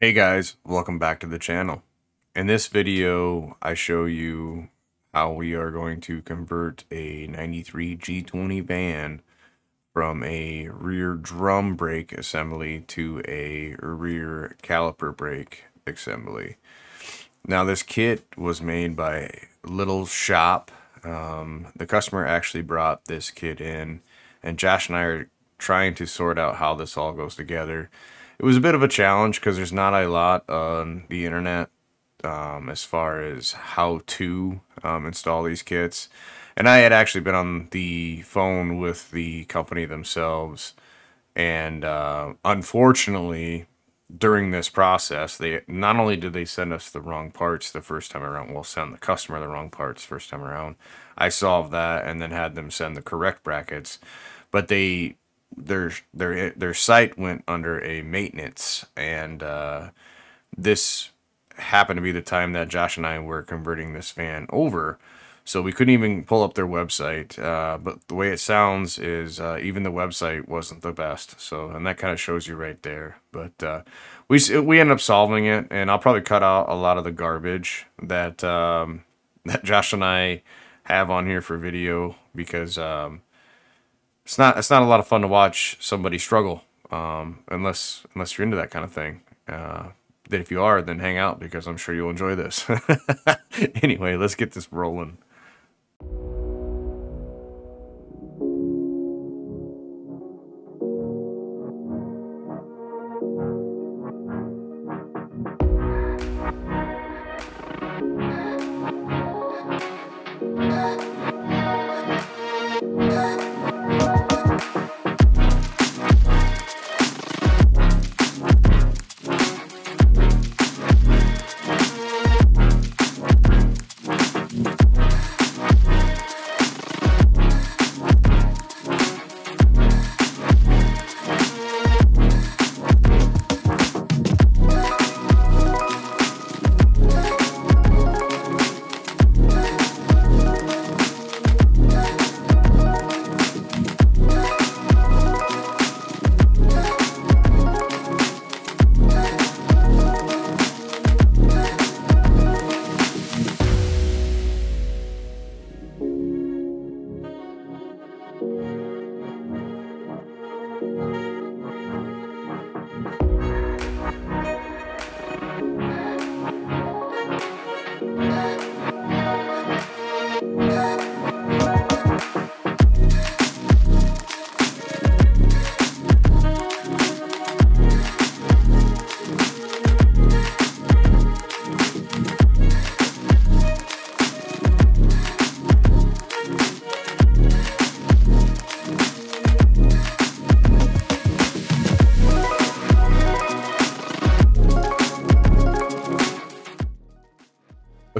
Hey guys, welcome back to the channel. In this video, I show you how we are going to convert a 93 G20 van from a rear drum brake assembly to a rear caliper brake assembly. Now this kit was made by Little Shop. Um, the customer actually brought this kit in and Josh and I are trying to sort out how this all goes together it was a bit of a challenge because there's not a lot on the internet um, as far as how to um, install these kits. And I had actually been on the phone with the company themselves, and uh, unfortunately, during this process, they not only did they send us the wrong parts the first time around, well, send the customer the wrong parts first time around. I solved that and then had them send the correct brackets, but they their their their site went under a maintenance, and uh, this happened to be the time that Josh and I were converting this van over. So we couldn't even pull up their website. Uh, but the way it sounds is uh, even the website wasn't the best. So and that kind of shows you right there. But uh, we we ended up solving it, and I'll probably cut out a lot of the garbage that um, that Josh and I have on here for video because um, it's not it's not a lot of fun to watch somebody struggle um, unless unless you're into that kind of thing. Uh, that if you are, then hang out because I'm sure you'll enjoy this. anyway, let's get this rolling.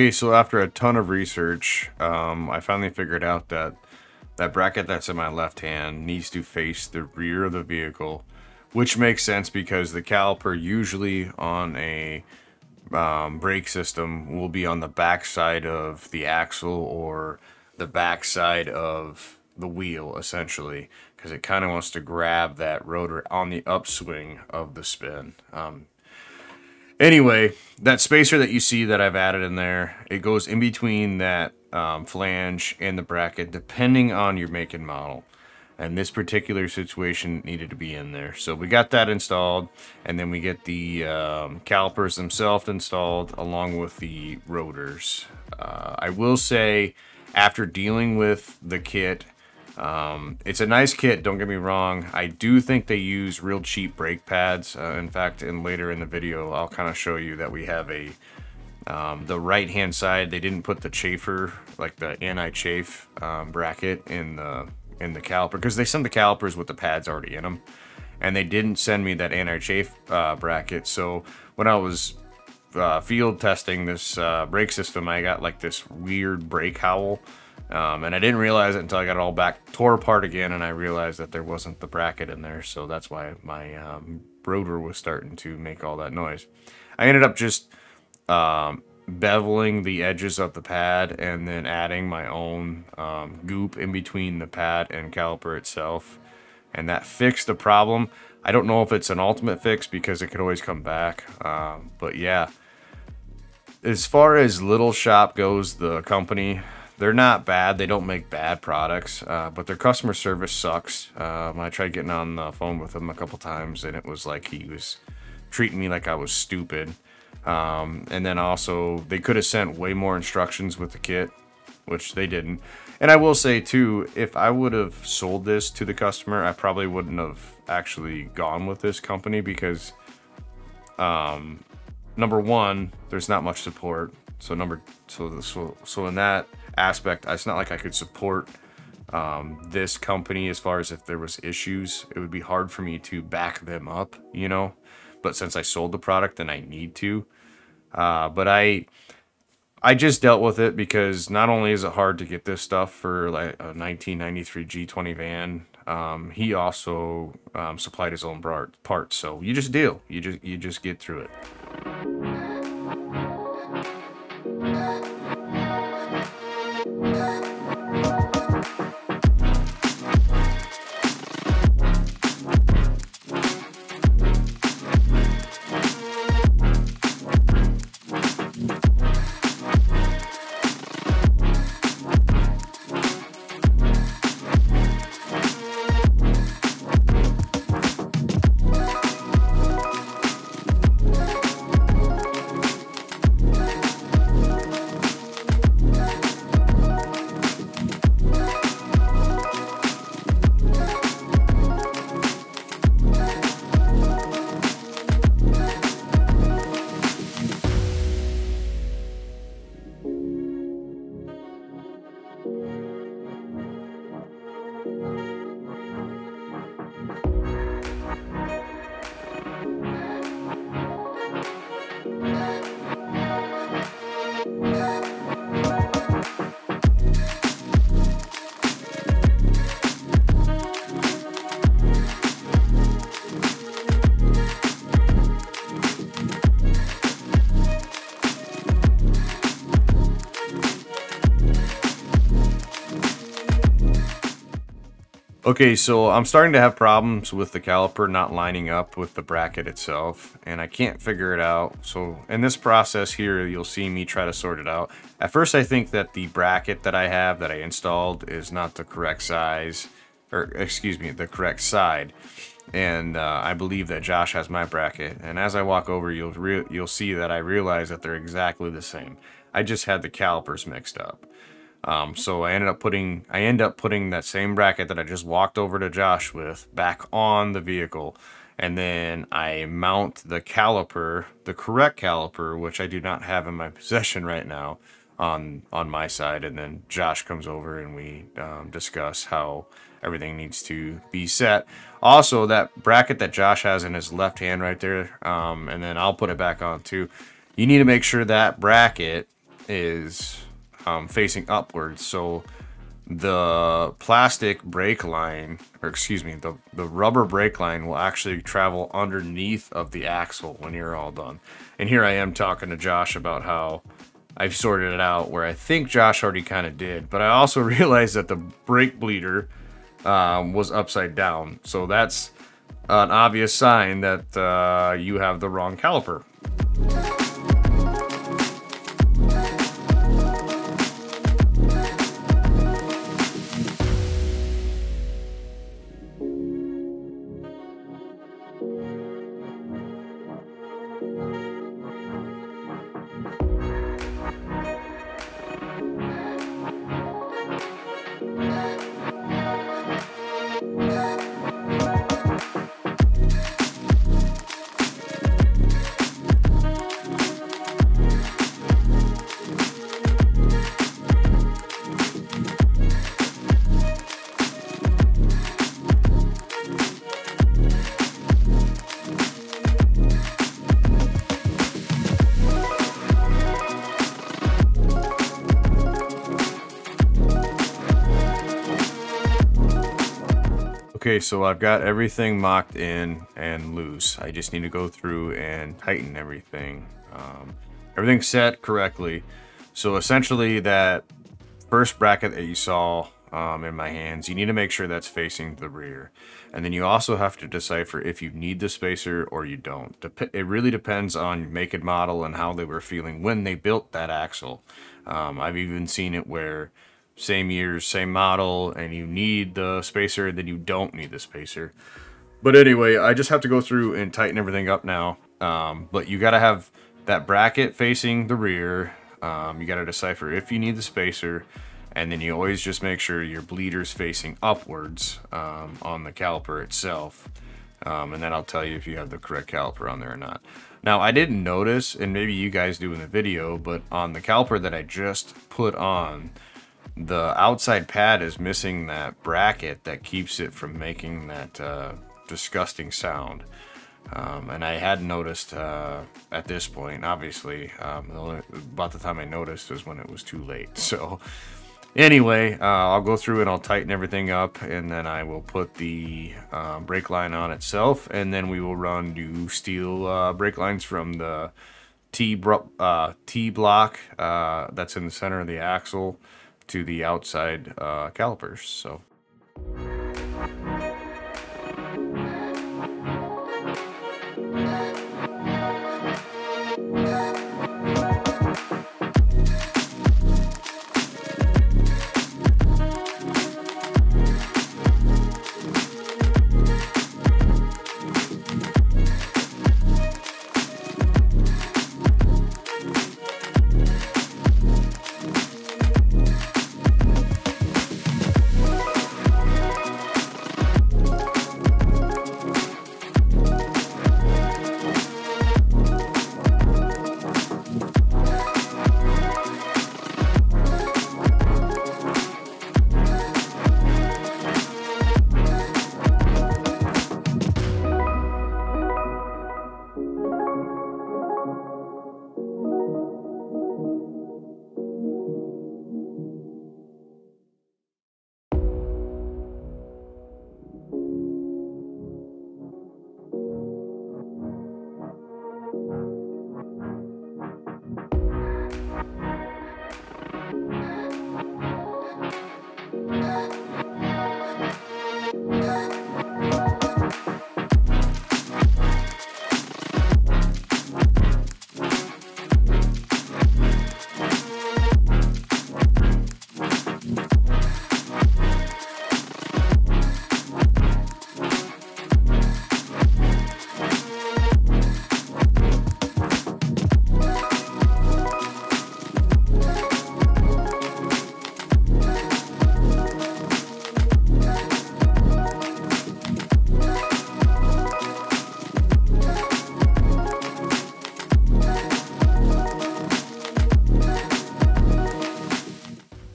Okay, so after a ton of research, um, I finally figured out that that bracket that's in my left hand needs to face the rear of the vehicle, which makes sense because the caliper usually on a um, brake system will be on the back side of the axle or the back side of the wheel, essentially, because it kind of wants to grab that rotor on the upswing of the spin. Um, Anyway, that spacer that you see that I've added in there, it goes in between that um, flange and the bracket, depending on your make and model. And this particular situation needed to be in there. So we got that installed, and then we get the um, calipers themselves installed along with the rotors. Uh, I will say, after dealing with the kit um, it's a nice kit, don't get me wrong. I do think they use real cheap brake pads. Uh, in fact, in later in the video, I'll kind of show you that we have a um, the right hand side. They didn't put the chafer, like the anti-chafe um, bracket in the in the caliper because they send the calipers with the pads already in them, and they didn't send me that anti-chafe uh, bracket. So when I was uh, field testing this uh, brake system, I got like this weird brake howl um, and I didn't realize it until I got it all back, tore apart again, and I realized that there wasn't the bracket in there, so that's why my um, rotor was starting to make all that noise. I ended up just um, beveling the edges of the pad and then adding my own um, goop in between the pad and caliper itself, and that fixed the problem. I don't know if it's an ultimate fix because it could always come back. Um, but yeah, as far as Little Shop goes, the company, they're not bad. They don't make bad products, uh, but their customer service sucks. Um, I tried getting on the phone with him a couple times, and it was like he was treating me like I was stupid. Um, and then also, they could have sent way more instructions with the kit, which they didn't. And I will say too, if I would have sold this to the customer, I probably wouldn't have actually gone with this company because, um, number one, there's not much support. So number, so so so in that aspect, it's not like I could support um, this company as far as if there was issues. It would be hard for me to back them up, you know. But since I sold the product, then I need to. Uh, but I I just dealt with it because not only is it hard to get this stuff for like a 1993 G20 van, um, he also um, supplied his own parts. So you just deal. You just you just get through it. Okay, so I'm starting to have problems with the caliper not lining up with the bracket itself, and I can't figure it out. So in this process here, you'll see me try to sort it out. At first, I think that the bracket that I have that I installed is not the correct size, or excuse me, the correct side. And uh, I believe that Josh has my bracket. And as I walk over, you'll you'll see that I realize that they're exactly the same. I just had the calipers mixed up. Um, so I ended up putting I end up putting that same bracket that I just walked over to Josh with back on the vehicle and then I mount the caliper, the correct caliper, which I do not have in my possession right now on on my side and then Josh comes over and we um, discuss how everything needs to be set. Also that bracket that Josh has in his left hand right there um, and then I'll put it back on too. You need to make sure that bracket is um, facing upwards. So the plastic brake line, or excuse me, the, the rubber brake line will actually travel underneath of the axle when you're all done. And here I am talking to Josh about how I've sorted it out where I think Josh already kind of did. But I also realized that the brake bleeder um, was upside down. So that's an obvious sign that uh, you have the wrong caliper. Okay, so I've got everything mocked in and loose. I just need to go through and tighten everything. Um, everything's set correctly. So essentially that first bracket that you saw um, in my hands, you need to make sure that's facing the rear. And then you also have to decipher if you need the spacer or you don't. Dep it really depends on make and model and how they were feeling when they built that axle. Um, I've even seen it where same years, same model, and you need the spacer, then you don't need the spacer. But anyway, I just have to go through and tighten everything up now. Um, but you got to have that bracket facing the rear. Um, you got to decipher if you need the spacer. And then you always just make sure your bleeder's facing upwards um, on the caliper itself. Um, and then I'll tell you if you have the correct caliper on there or not. Now, I didn't notice, and maybe you guys do in the video, but on the caliper that I just put on, the outside pad is missing that bracket that keeps it from making that uh, disgusting sound. Um, and I had noticed uh, at this point, obviously, um, the only, about the time I noticed was when it was too late. So anyway, uh, I'll go through and I'll tighten everything up and then I will put the uh, brake line on itself and then we will run new steel uh, brake lines from the T, uh, T block uh, that's in the center of the axle to the outside uh, calipers. So.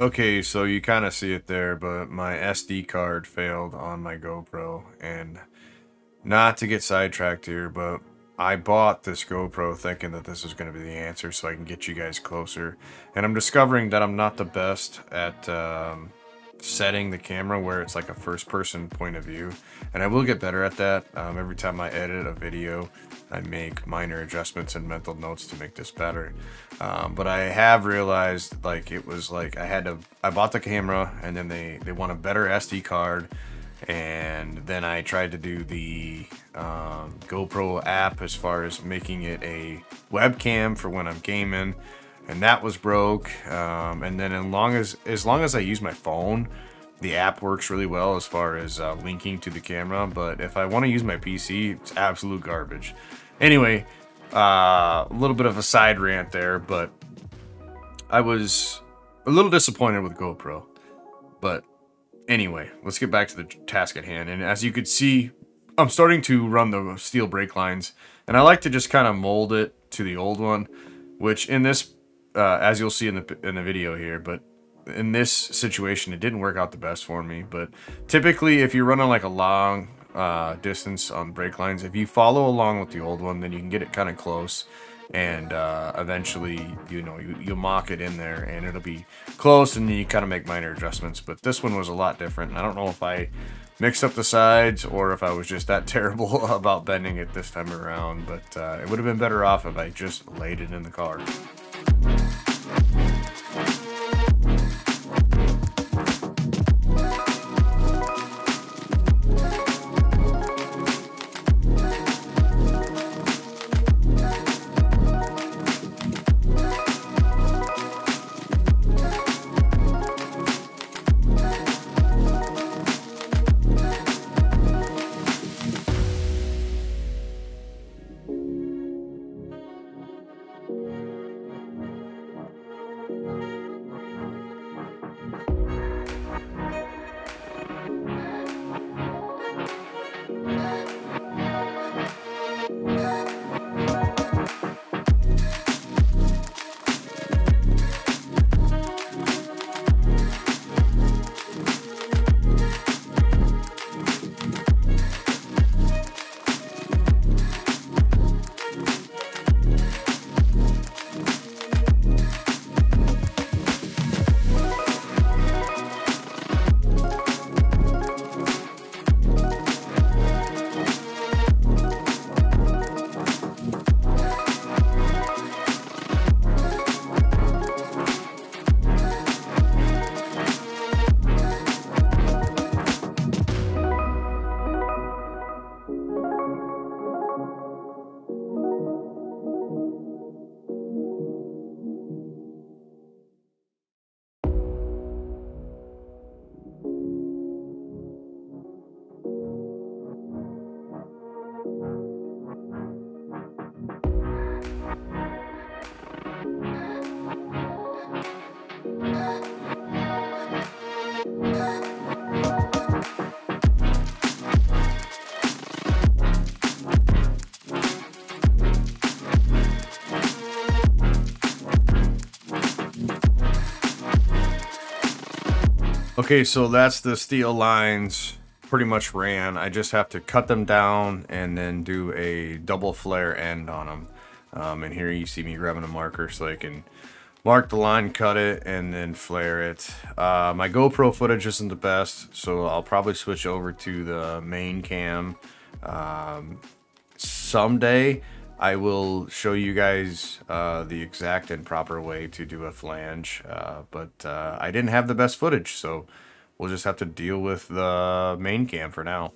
Okay, so you kind of see it there, but my SD card failed on my GoPro, and not to get sidetracked here, but I bought this GoPro thinking that this was going to be the answer so I can get you guys closer, and I'm discovering that I'm not the best at um, setting the camera where it's like a first person point of view and I will get better at that um, every time I edit a video I make minor adjustments and mental notes to make this better. Um, but I have realized like it was like I had to I bought the camera and then they they want a better SD card. And then I tried to do the um, GoPro app as far as making it a webcam for when I'm gaming. And that was broke. Um, and then as long as as long as I use my phone, the app works really well as far as uh, linking to the camera. But if I want to use my PC, it's absolute garbage. Anyway, uh, a little bit of a side rant there, but I was a little disappointed with GoPro. But anyway, let's get back to the task at hand. And as you could see, I'm starting to run the steel brake lines, and I like to just kind of mold it to the old one, which in this uh, as you'll see in the in the video here. But in this situation, it didn't work out the best for me. But typically, if you're running like a long uh, distance on brake lines, if you follow along with the old one, then you can get it kind of close. And uh, eventually, you know, you, you mock it in there and it'll be close and then you kind of make minor adjustments. But this one was a lot different. I don't know if I mixed up the sides or if I was just that terrible about bending it this time around. But uh, it would have been better off if I just laid it in the car. Okay, so that's the steel lines pretty much ran. I just have to cut them down and then do a double flare end on them. Um, and here you see me grabbing a marker so I can mark the line, cut it, and then flare it. Uh, my GoPro footage isn't the best, so I'll probably switch over to the main cam. Um, someday I will show you guys uh, the exact and proper way to do a flange, uh, but uh, I didn't have the best footage, so we'll just have to deal with the main cam for now.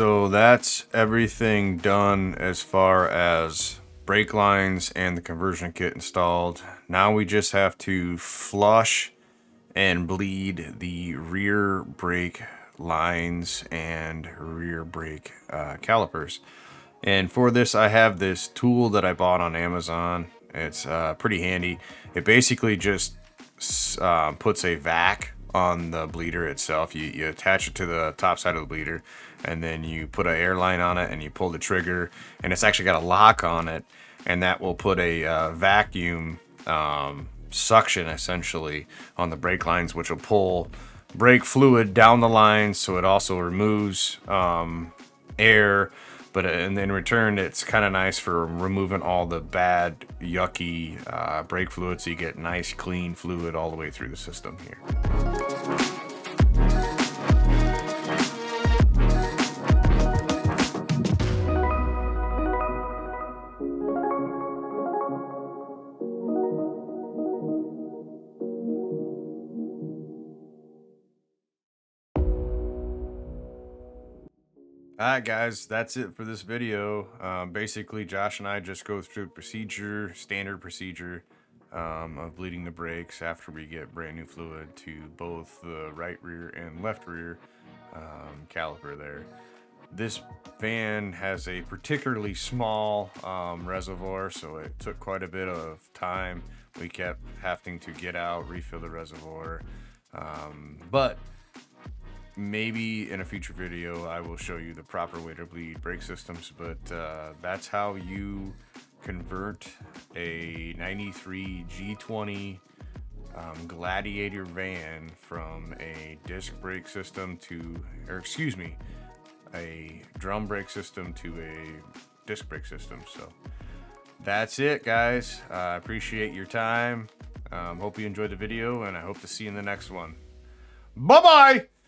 So that's everything done as far as brake lines and the conversion kit installed. Now we just have to flush and bleed the rear brake lines and rear brake uh, calipers. And for this, I have this tool that I bought on Amazon. It's uh, pretty handy. It basically just uh, puts a vac on the bleeder itself. You, you attach it to the top side of the bleeder and then you put an airline on it and you pull the trigger and it's actually got a lock on it and that will put a uh, vacuum um, suction essentially on the brake lines which will pull brake fluid down the line so it also removes um, air but uh, and in return it's kind of nice for removing all the bad yucky uh, brake fluid so you get nice clean fluid all the way through the system here. Alright guys, that's it for this video. Um, basically, Josh and I just go through procedure, standard procedure um, of bleeding the brakes after we get brand new fluid to both the right rear and left rear um, caliper there. This van has a particularly small um, reservoir, so it took quite a bit of time. We kept having to get out, refill the reservoir. Um, but maybe in a future video I will show you the proper way to bleed brake systems, but uh, that's how you convert a 93 G20 um, Gladiator van from a disc brake system to, or excuse me, a drum brake system to a disc brake system. So that's it, guys. I uh, appreciate your time. Um, hope you enjoyed the video, and I hope to see you in the next one. Bye-bye!